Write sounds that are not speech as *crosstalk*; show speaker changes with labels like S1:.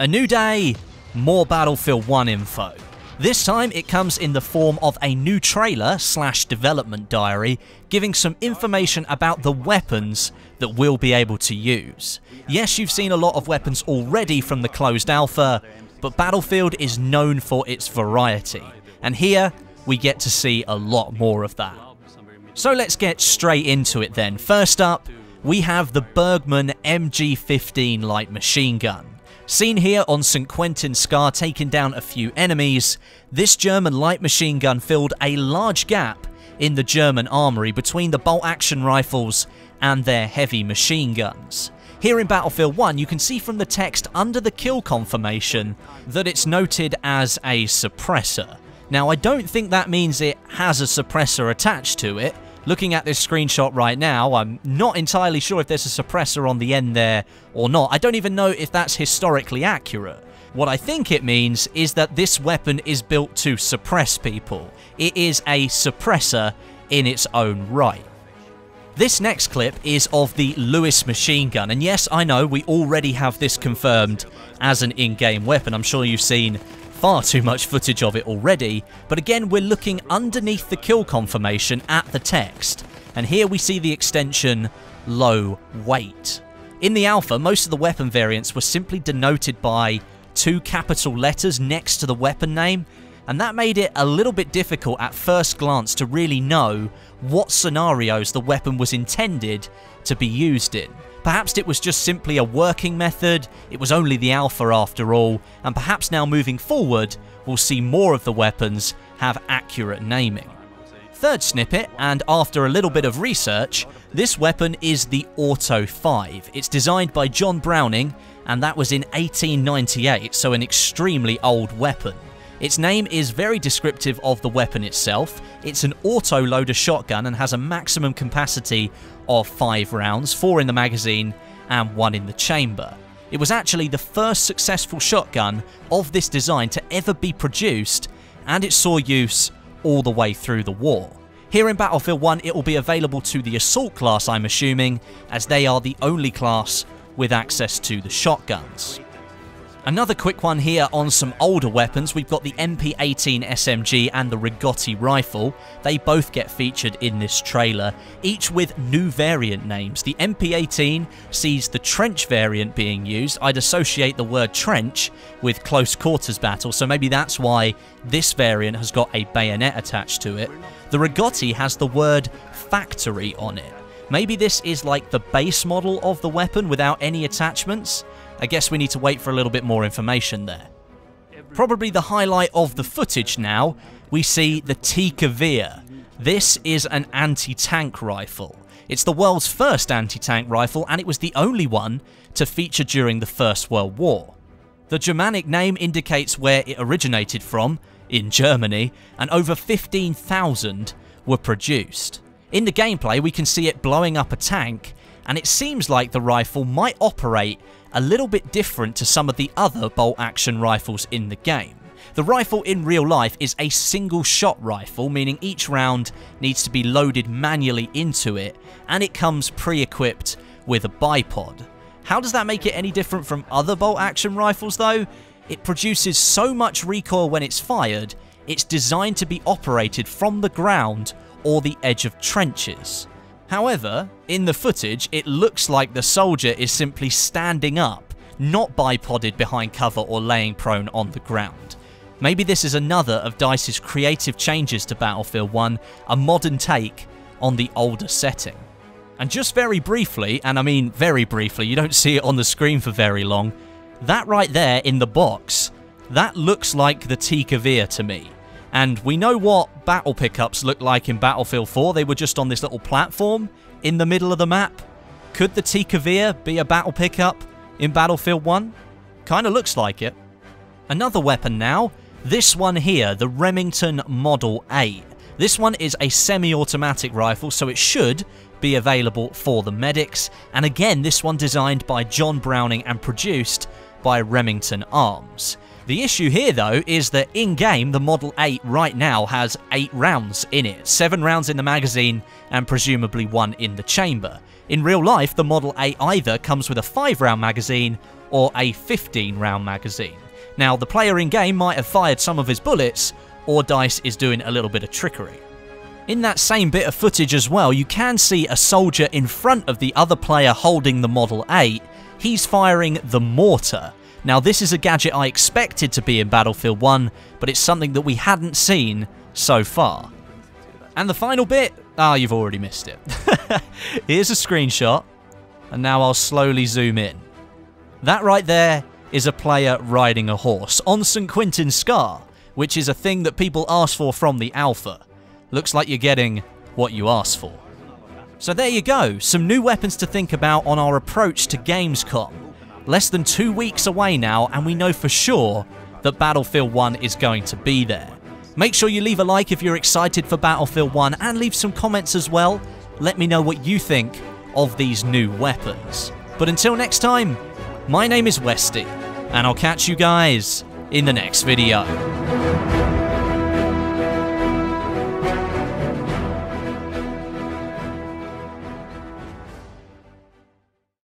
S1: A new day, more Battlefield 1 info. This time it comes in the form of a new trailer slash development diary giving some information about the weapons that we'll be able to use. Yes, you've seen a lot of weapons already from the closed alpha, but Battlefield is known for its variety, and here we get to see a lot more of that. So let's get straight into it then. First up, we have the Bergmann MG15 light machine gun. Seen here on St. Quentin Scar taking down a few enemies, this German light machine gun filled a large gap in the German armory between the bolt action rifles and their heavy machine guns. Here in Battlefield 1, you can see from the text under the kill confirmation that it's noted as a suppressor. Now, I don't think that means it has a suppressor attached to it, Looking at this screenshot right now, I'm not entirely sure if there's a suppressor on the end there or not. I don't even know if that's historically accurate. What I think it means is that this weapon is built to suppress people. It is a suppressor in its own right. This next clip is of the Lewis machine gun, and yes, I know we already have this confirmed as an in-game weapon. I'm sure you've seen far too much footage of it already, but again we're looking underneath the kill confirmation at the text, and here we see the extension low weight. In the alpha, most of the weapon variants were simply denoted by two capital letters next to the weapon name, and that made it a little bit difficult at first glance to really know what scenarios the weapon was intended to be used in. Perhaps it was just simply a working method, it was only the alpha after all, and perhaps now moving forward, we'll see more of the weapons have accurate naming. Third snippet, and after a little bit of research, this weapon is the Auto 5. It's designed by John Browning, and that was in 1898, so an extremely old weapon. Its name is very descriptive of the weapon itself. It's an auto-loader shotgun and has a maximum capacity of 5 rounds, 4 in the magazine and 1 in the chamber. It was actually the first successful shotgun of this design to ever be produced, and it saw use all the way through the war. Here in Battlefield 1 it will be available to the Assault class I'm assuming, as they are the only class with access to the shotguns. Another quick one here on some older weapons. We've got the MP18 SMG and the Rigotti rifle. They both get featured in this trailer, each with new variant names. The MP18 sees the trench variant being used. I'd associate the word trench with close quarters battle, so maybe that's why this variant has got a bayonet attached to it. The Rigotti has the word factory on it. Maybe this is like the base model of the weapon without any attachments? I guess we need to wait for a little bit more information there. Probably the highlight of the footage now, we see the T-Gewehr. This is an anti-tank rifle. It's the world's first anti-tank rifle and it was the only one to feature during the First World War. The Germanic name indicates where it originated from, in Germany, and over 15,000 were produced. In the gameplay we can see it blowing up a tank and it seems like the rifle might operate a little bit different to some of the other bolt action rifles in the game. The rifle in real life is a single shot rifle, meaning each round needs to be loaded manually into it, and it comes pre-equipped with a bipod. How does that make it any different from other bolt action rifles though? It produces so much recoil when it's fired, it's designed to be operated from the ground or the edge of trenches. However, in the footage, it looks like the soldier is simply standing up, not bipoded behind cover or laying prone on the ground. Maybe this is another of DICE's creative changes to Battlefield 1, a modern take on the older setting. And just very briefly, and I mean very briefly, you don't *laughs* see it on the screen for very long, that right there in the box, that looks like the T-Gewehr to me. And we know what battle pickups look like in Battlefield 4. They were just on this little platform in the middle of the map. Could the T-Gewehr be a battle pickup in Battlefield 1? Kinda looks like it. Another weapon now. This one here, the Remington Model 8. This one is a semi-automatic rifle, so it should be available for the medics. And again, this one designed by John Browning and produced by Remington Arms. The issue here though is that in-game the Model 8 right now has 8 rounds in it, 7 rounds in the magazine and presumably 1 in the chamber. In real life, the Model 8 either comes with a 5 round magazine or a 15 round magazine. Now, the player in game might have fired some of his bullets, or DICE is doing a little bit of trickery. In that same bit of footage as well, you can see a soldier in front of the other player holding the Model 8. He's firing the mortar. Now, this is a gadget I expected to be in Battlefield 1, but it's something that we hadn't seen so far. And the final bit, ah, oh, you've already missed it. *laughs* Here's a screenshot, and now I'll slowly zoom in. That right there is a player riding a horse on St. Quentin Scar, which is a thing that people ask for from the alpha. Looks like you're getting what you asked for. So there you go, some new weapons to think about on our approach to Gamescom. Less than two weeks away now, and we know for sure that Battlefield 1 is going to be there. Make sure you leave a like if you're excited for Battlefield 1 and leave some comments as well. Let me know what you think of these new weapons. But until next time, my name is Westie, and I'll catch you guys in the next video.